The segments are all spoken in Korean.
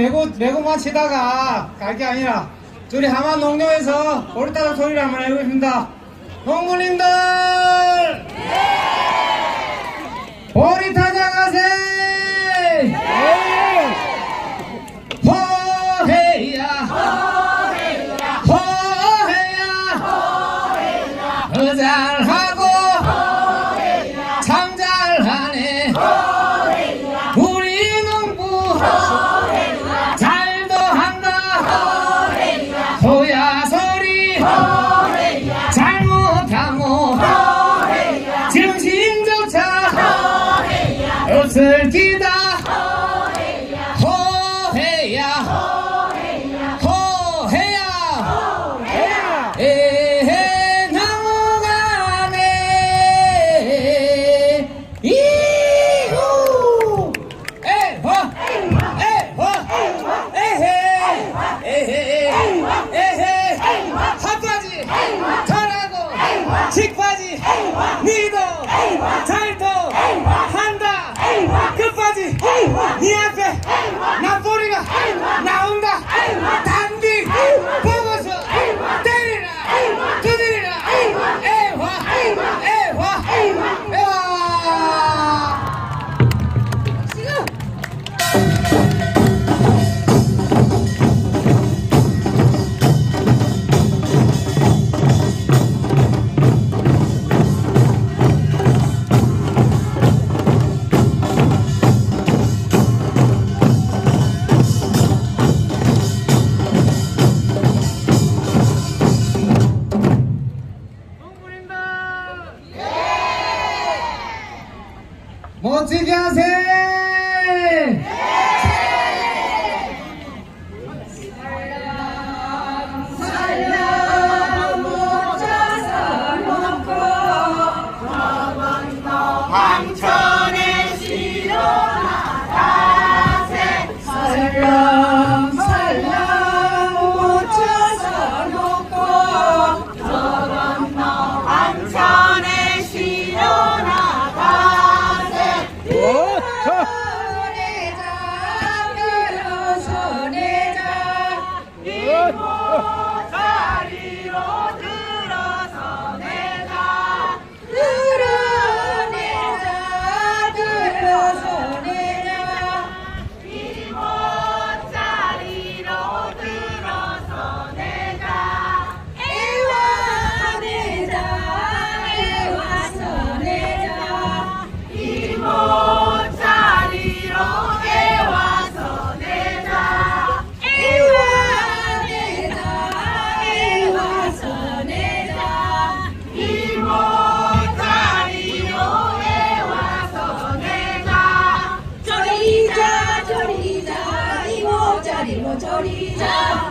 레고, 레고만 치다가 갈 게 아니라 저리 하만 농경에서 오르따라 소리를 한번 해보겠습니다. 농군님들! 네! 예! 오리타 持ちきゃせー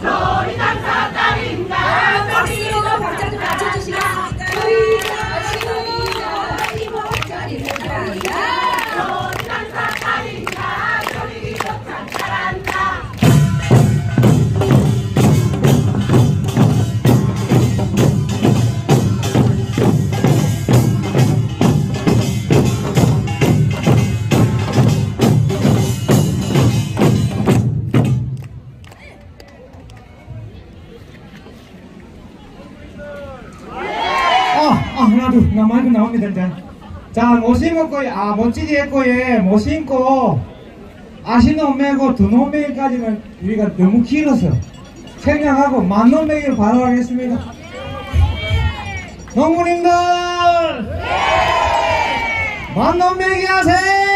Florida Catalina. 자, 모시고 거의, 아, 멋지게 했고예. 모신고, 아시노메고 두노메까지는 우리가 너무 길어서 생략하고 만노메기를 바로 하겠습니다. 농부님들! 예! 만노메기 하세요!